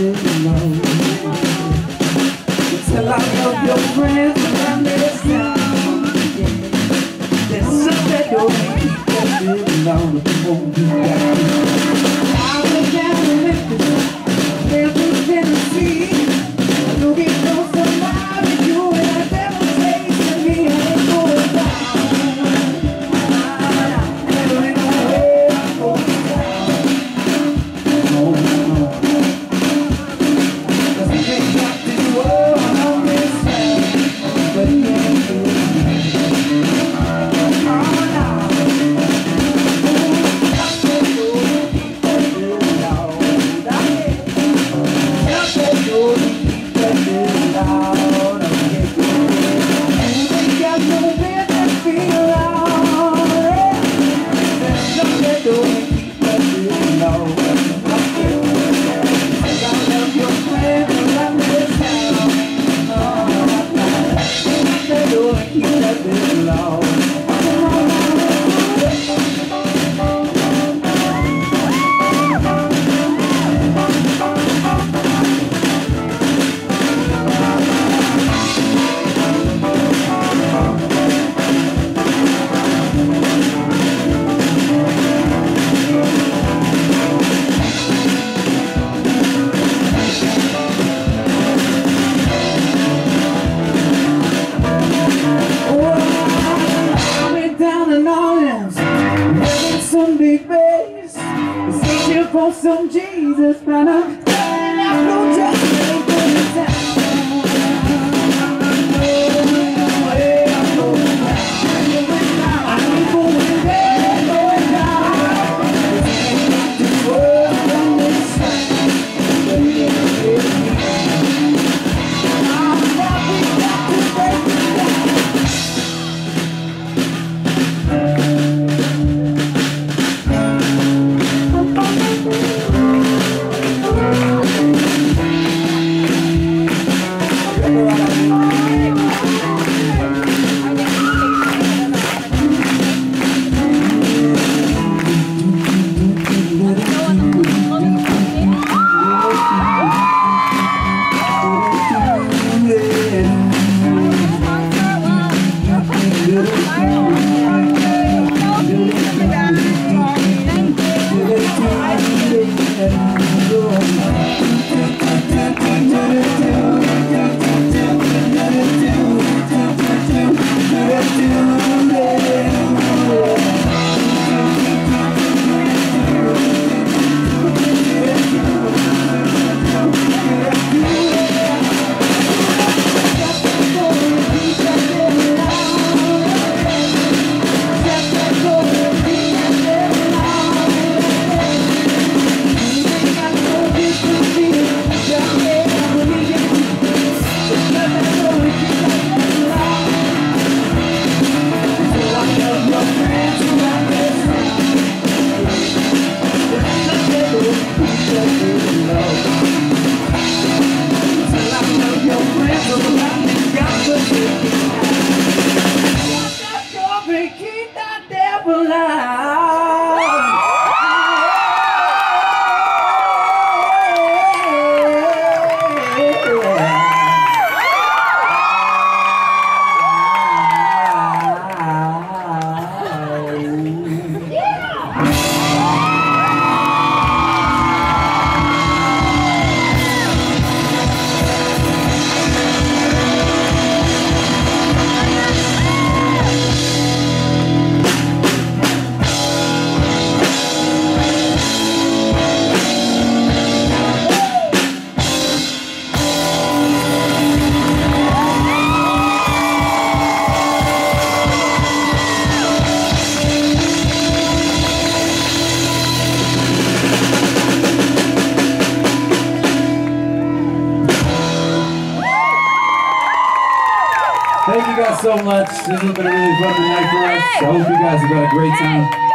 living alone Tell I your friends around this town There's something that don't keep Won't for some Jesus, man. Thank you guys so much. This has been a really fun night for us. I hope you guys have had a great time.